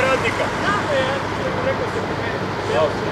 radnika. Da, ne, ja rekao sam